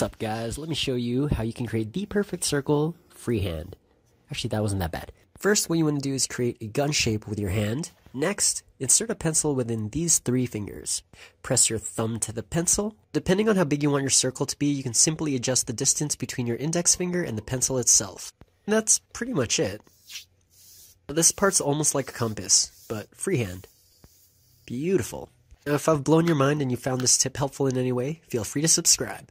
What's up guys? Let me show you how you can create the perfect circle freehand. Actually, that wasn't that bad. First, what you want to do is create a gun shape with your hand. Next, insert a pencil within these three fingers. Press your thumb to the pencil. Depending on how big you want your circle to be, you can simply adjust the distance between your index finger and the pencil itself. And that's pretty much it. This part's almost like a compass, but freehand. Beautiful. Now, if I've blown your mind and you found this tip helpful in any way, feel free to subscribe.